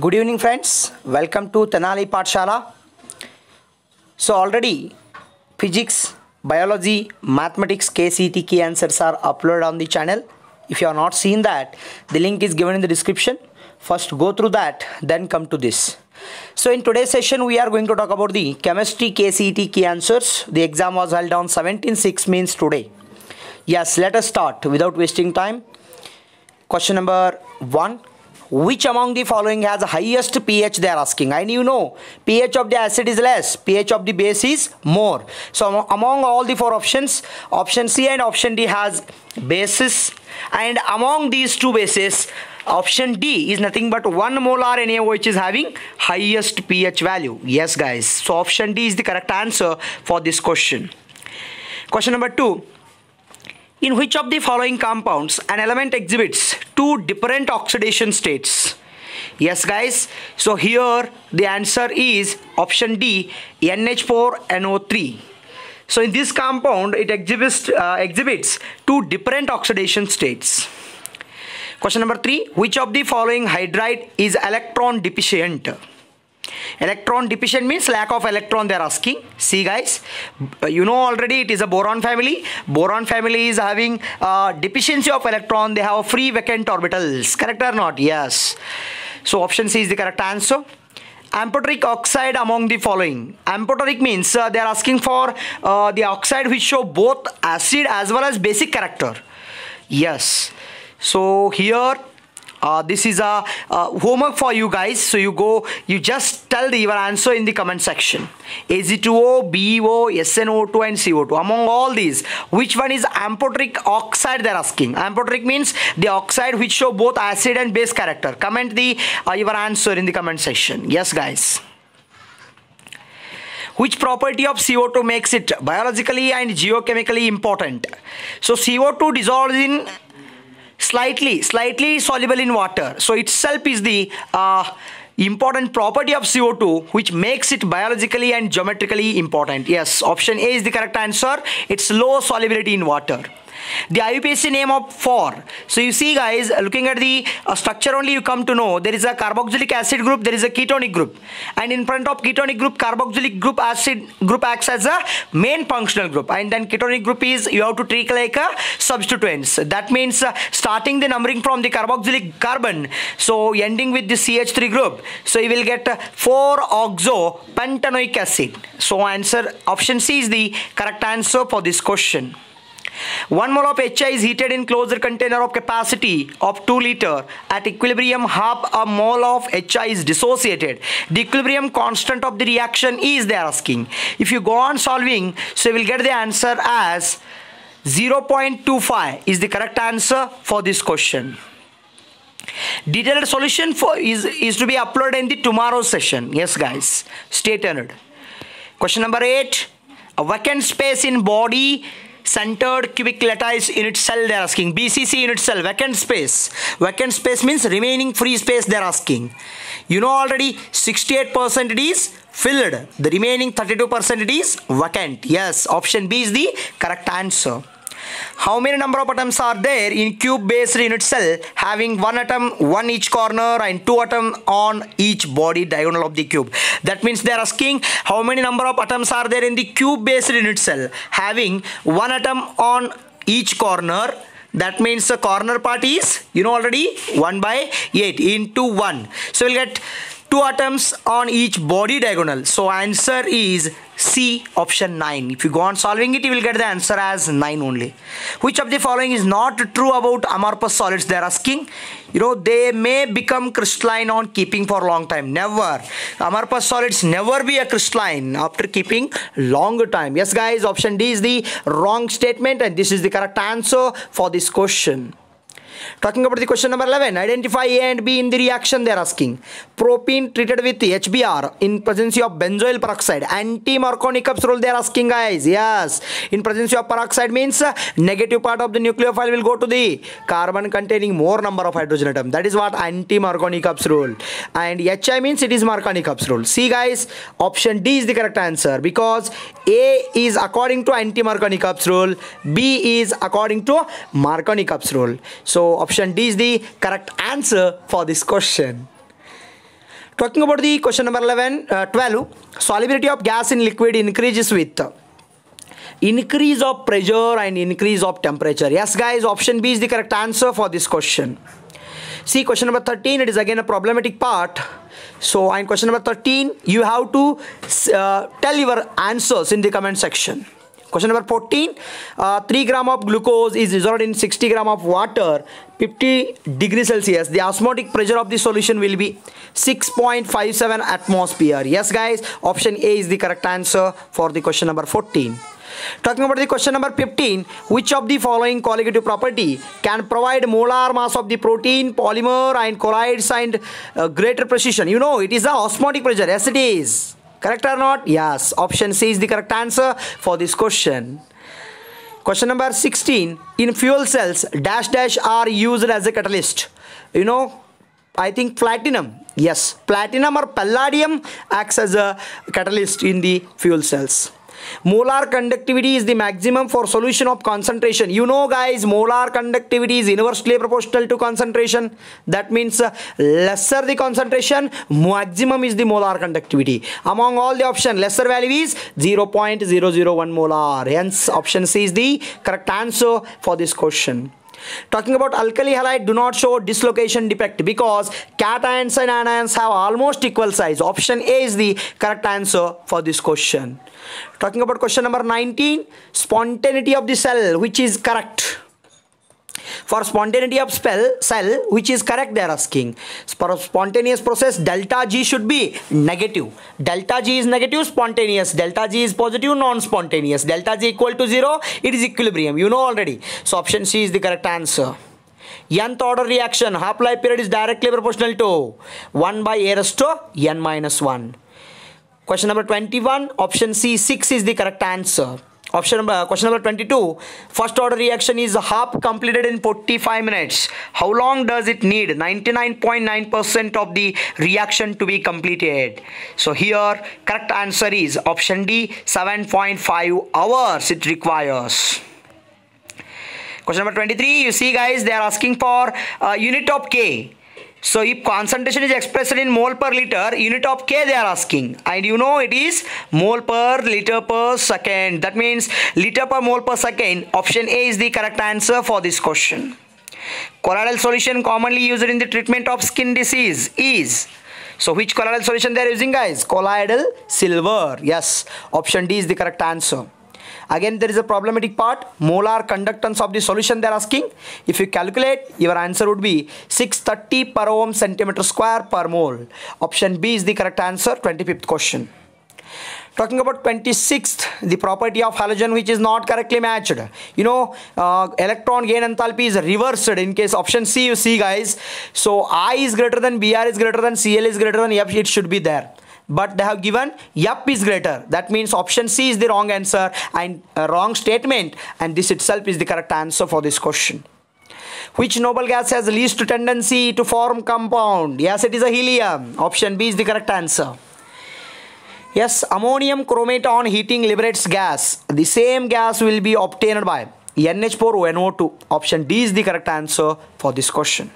Good evening, friends. Welcome to Tanali Patshala. So, already physics, biology, mathematics, KCET key answers are uploaded on the channel. If you are not seen that, the link is given in the description. First, go through that, then come to this. So, in today's session, we are going to talk about the chemistry KCET key answers. The exam was held on 17 6 means today. Yes, let us start without wasting time. Question number one which among the following has highest pH they are asking? And you know pH of the acid is less pH of the base is more. So among all the four options option C and option D has bases. And among these two bases option D is nothing but 1 molar NaOH which is having highest pH value. Yes guys. So option D is the correct answer for this question. Question number 2 in which of the following compounds an element exhibits two different oxidation states? Yes, guys. So here the answer is option D NH4NO3. So in this compound it exhibits, uh, exhibits two different oxidation states. Question number three Which of the following hydride is electron deficient? Electron deficient means lack of electron they're asking. See guys you know already it is a boron family. Boron family is having deficiency of electron. They have free vacant orbitals. Correct or not? Yes. So option c is the correct answer. Amphoteric oxide among the following. Amphoteric means uh, they are asking for uh, the oxide which show both acid as well as basic character. Yes. So here uh, this is a uh, homework for you guys. So you go you just tell the, your answer in the comment section. AZ2O, BeO, SNO2 and CO2 among all these which one is amphoteric oxide they're asking? Amphoteric means the oxide which show both acid and base character. Comment the uh, your answer in the comment section. Yes guys. Which property of CO2 makes it biologically and geochemically important? So CO2 dissolves in slightly slightly soluble in water. So itself is the uh, important property of CO2 which makes it biologically and geometrically important. Yes option A is the correct answer. It's low solubility in water the IUPAC name of 4 so you see guys looking at the uh, structure only you come to know there is a carboxylic acid group there is a ketonic group. And in front of ketonic group carboxylic group acid group acts as a main functional group. And then ketonic group is you have to treat like a substituents. That means uh, starting the numbering from the carboxylic carbon. So ending with the CH3 group. So you will get uh, 4 oxo pentanoic acid. So answer option C is the correct answer for this question 1 mole of HI is heated in closed container of capacity of 2 liter. At equilibrium, half a mole of HI is dissociated. The equilibrium constant of the reaction is they are asking. If you go on solving, so you will get the answer as 0.25 is the correct answer for this question. Detailed solution for is, is to be uploaded in the tomorrow session. Yes, guys. Stay tuned. Question number 8. A vacant space in body centered cubic lattice unit cell they're asking. Bcc unit cell vacant space. Vacant space means remaining free space they're asking. You know already 68% it is filled. The remaining 32% it is vacant. Yes option b is the correct answer how many number of atoms are there in cube based unit cell having one atom one each corner and two atom on each body diagonal of the cube? That means they are asking how many number of atoms are there in the cube based unit cell having one atom on each corner? That means the corner part is you know already 1 by 8 into 1 so we'll get two atoms on each body diagonal. So answer is C option 9 if you go on solving it you will get the answer as 9 only. Which of the following is not true about amorphous solids? They are asking. You know they may become crystalline on keeping for a long time. Never. Amorphous solids never be a crystalline after keeping longer time. Yes guys option D is the wrong statement and this is the correct answer for this question Talking about the question number 11, identify A and B in the reaction they are asking. Propene treated with HBr in presence of benzoyl peroxide. Anti-Markovnikov's rule they are asking guys. Yes. In presence of peroxide means uh, negative part of the nucleophile will go to the carbon containing more number of hydrogen atom. That is what anti-Markovnikov's rule. And HI means it is Markovnikov's rule. See guys, option D is the correct answer because A is according to anti-Markovnikov's rule. B is according to Markovnikov's rule. So option D is the correct answer for this question. Talking about the question number 11, uh, 12, solubility of gas in liquid increases with increase of pressure and increase of temperature. Yes, guys, option B is the correct answer for this question. See, question number 13, it is again a problematic part. So, in question number 13, you have to uh, tell your answers in the comment section. Question number 14, uh, 3 gram of glucose is dissolved in 60 gram of water, 50 degrees Celsius. The osmotic pressure of the solution will be 6.57 atmosphere. Yes guys, option A is the correct answer for the question number 14. Talking about the question number 15, which of the following colligative property can provide molar mass of the protein, polymer and colloids and uh, greater precision? You know, it is the osmotic pressure. Yes, it is. Correct or not? Yes. Option C is the correct answer for this question. Question number 16. In fuel cells, dash dash are used as a catalyst. You know, I think platinum. Yes, platinum or palladium acts as a catalyst in the fuel cells. Molar conductivity is the maximum for solution of concentration. You know guys, molar conductivity is inversely proportional to concentration. That means uh, lesser the concentration, maximum is the molar conductivity. Among all the option, lesser value is 0.001 molar. Hence, option C is the correct answer for this question. Talking about alkali halide do not show dislocation defect because cations and anions have almost equal size. Option A is the correct answer for this question. Talking about question number 19, spontaneity of the cell which is correct for spontaneity of spell cell which is correct they are asking for spontaneous process delta g should be negative delta g is negative spontaneous delta g is positive non-spontaneous delta g equal to 0 it is equilibrium you know already so option c is the correct answer nth order reaction half life period is directly proportional to 1 by a raised to n minus 1 question number 21 option c 6 is the correct answer option number question number 22 first order reaction is half completed in 45 minutes. How long does it need? 99.9 percent of the reaction to be completed. So here correct answer is option d 7.5 hours it requires. Question number 23 you see guys they are asking for uh, unit of k so if concentration is expressed in mole per liter, unit of K they are asking. And you know it is mole per liter per second. That means liter per mole per second. Option A is the correct answer for this question. Colloidal solution commonly used in the treatment of skin disease is so which colloidal solution they are using guys? Colloidal silver. Yes. Option D is the correct answer. Again, there is a problematic part. Molar conductance of the solution they are asking. If you calculate, your answer would be 630 per ohm centimeter square per mole. Option B is the correct answer. 25th question. Talking about 26th, the property of halogen which is not correctly matched. You know, uh, electron gain enthalpy is reversed in case option C you see guys. So I is greater than Br is greater than Cl is greater than F, it should be there but they have given yup is greater. That means option c is the wrong answer and wrong statement. And this itself is the correct answer for this question. Which noble gas has least tendency to form compound? Yes it is a helium. Option b is the correct answer. Yes ammonium chromate on heating liberates gas. The same gas will be obtained by NH4NO2 option D is the correct answer for this question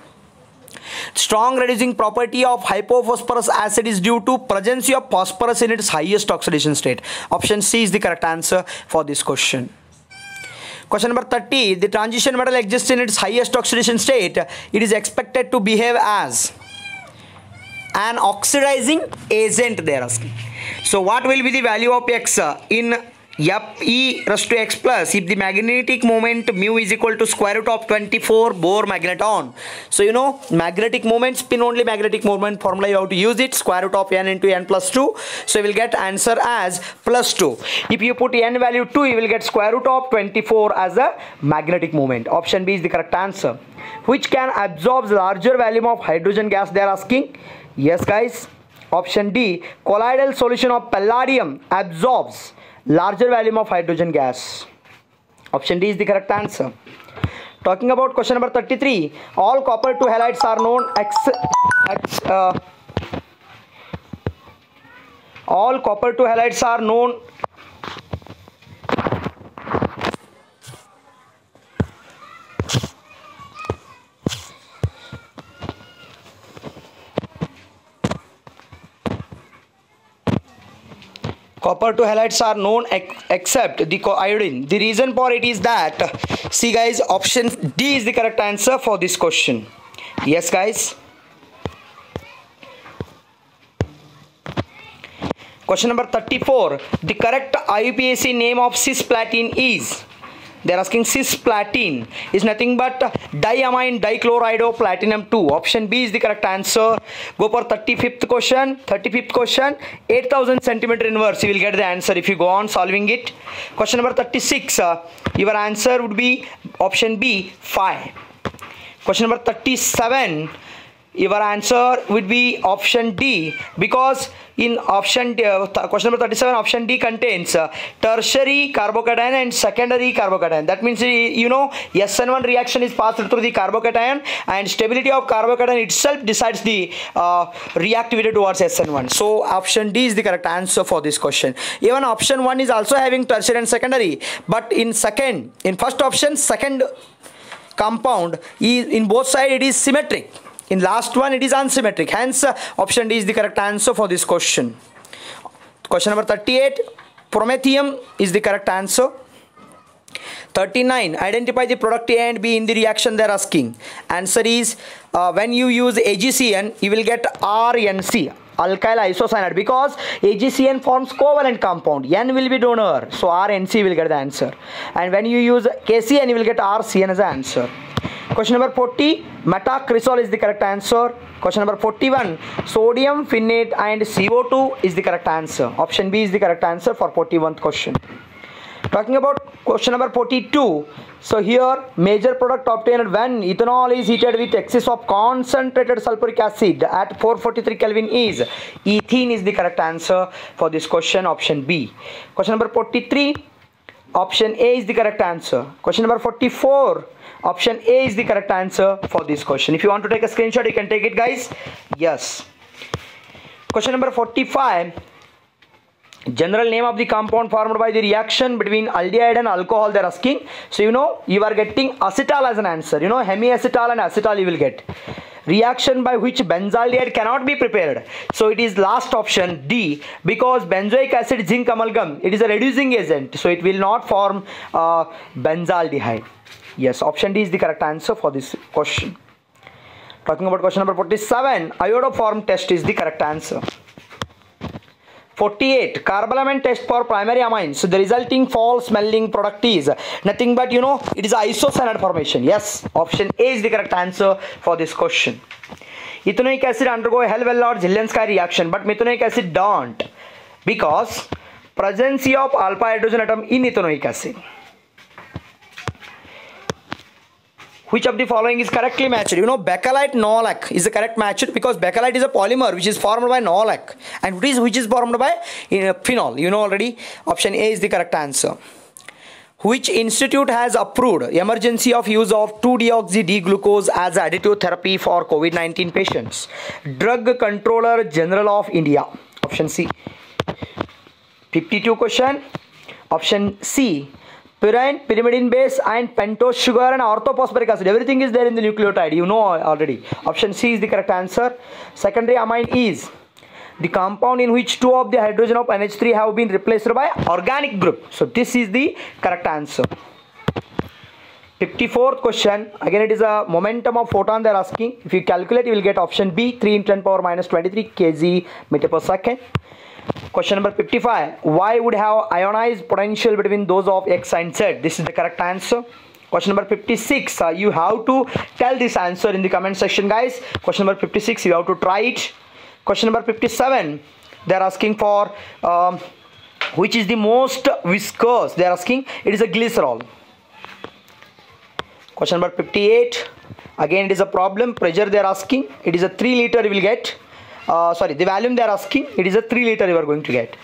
Strong reducing property of hypophosphorus acid is due to presence of phosphorus in its highest oxidation state. Option C is the correct answer for this question. Question number 30. The transition metal exists in its highest oxidation state. It is expected to behave as an oxidizing agent they are asking. So what will be the value of X in F E raised to x plus if the magnetic moment mu is equal to square root of 24 Bohr magneton. So you know magnetic moment spin only magnetic moment formula you have to use it square root of n into n plus 2. So you will get answer as plus 2. If you put n value 2 you will get square root of 24 as a magnetic moment. Option B is the correct answer. Which can absorb larger volume of hydrogen gas they are asking. Yes guys. Option D colloidal solution of palladium absorbs larger volume of hydrogen gas option d is the correct answer talking about question number thirty three all copper two halide are known x x all copper two halides are known copper to halides are known except the iodine. The reason for it is that see guys option d is the correct answer for this question. Yes guys? Question number 34 the correct IUPAC name of cisplatin is they're asking cisplatin is nothing but diamine dichloridoplatinum 2 option b is the correct answer. Go for 35th question 35th question. 8000 centimeter inverse you will get the answer if you go on solving it. Question number 36 uh, your answer would be option b 5 question number 37 your answer would be option D because in option uh, question number 37 option D contains uh, tertiary carbocation and secondary carbocation. That means uh, you know SN1 reaction is passed through the carbocation and stability of carbocation itself decides the uh, reactivity towards SN1 so option D is the correct answer for this question. Even option 1 is also having tertiary and secondary but in second in first option second compound is in both side it is symmetric in last one it is unsymmetric. Hence option d is the correct answer for this question. Question number 38 promethium is the correct answer. 39 identify the product a and b in the reaction they're asking. Answer is uh, when you use agcn you will get rnc alkyl isocyanate because AgCN forms covalent compound. N will be donor, so RNC will get the answer. And when you use KCN, you will get RCN as the answer. Question number 40, metacresol is the correct answer. Question number 41, sodium phenate and CO2 is the correct answer. Option B is the correct answer for 41st question. Talking about question number 42. So here major product obtained when ethanol is heated with excess of concentrated sulfuric acid at 443 Kelvin is ethene is the correct answer for this question option B. Question number 43 option A is the correct answer. Question number 44 option A is the correct answer for this question. If you want to take a screenshot you can take it guys. Yes. Question number 45 general name of the compound formed by the reaction between aldehyde and alcohol they're asking so you know you are getting acetal as an answer you know hemiacetal and acetal you will get reaction by which benzaldehyde cannot be prepared. So it is last option d because benzoic acid zinc amalgam it is a reducing agent. So it will not form uh, benzaldehyde. Yes option d is the correct answer for this question. Talking about question number 47 iodoform test is the correct answer 48 carbalamin test for primary amines the resulting foul smelling product is nothing but you know it is isocyanate formation yes option a is the correct answer for this question ethanoic acid undergo a Hell-Well or Zielinski reaction but methanoic acid don't because presence of alpha hydrogen atom in ethanoic acid which of the following is correctly matched you know bakelite novolac is the correct match because bakelite is a polymer which is formed by novolac and which is which is formed by uh, phenol you know already option a is the correct answer which institute has approved emergency of use of 2-deoxy D-glucose as additive therapy for COVID-19 patients? Drug Controller General of India. Option C. 52 question. Option C. Purine, pyrimidine base and pentose sugar and orthophosphoric acid. Everything is there in the nucleotide. You know already. Option C is the correct answer. Secondary amine is the compound in which two of the hydrogen of NH3 have been replaced by organic group. So this is the correct answer. 54th question again it is a momentum of photon they are asking if you calculate you will get option B 3 in 10 power minus 23 kg meter per second question number 55 Why would have ionized potential between those of x and z? This is the correct answer. Question number 56 uh, you have to tell this answer in the comment section guys. Question number 56 you have to try it. Question number 57 they are asking for um, which is the most viscous? They are asking it is a glycerol. Question number 58 again it is a problem. Pressure they are asking. It is a 3 liter you will get uh, sorry the volume they are asking it is a 3 liter you are going to get.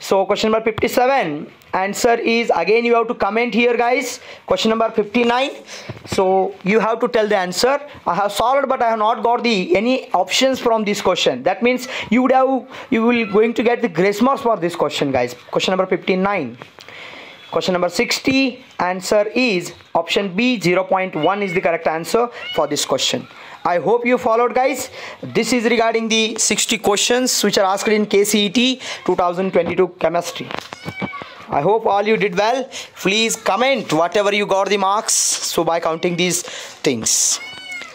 So question number 57 answer is again you have to comment here guys. Question number 59 so you have to tell the answer. I have solved but i have not got the any options from this question. That means you would have you will going to get the grace marks for this question guys. Question number 59 question number 60 answer is option b 0.1 is the correct answer for this question I hope you followed guys. This is regarding the 60 questions which are asked in KCET 2022 chemistry. I hope all you did well. Please comment whatever you got the marks. So by counting these things.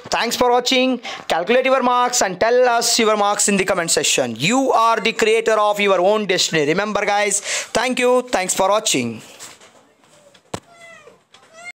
Thanks for watching. Calculate your marks and tell us your marks in the comment section. You are the creator of your own destiny. Remember guys. Thank you. Thanks for watching.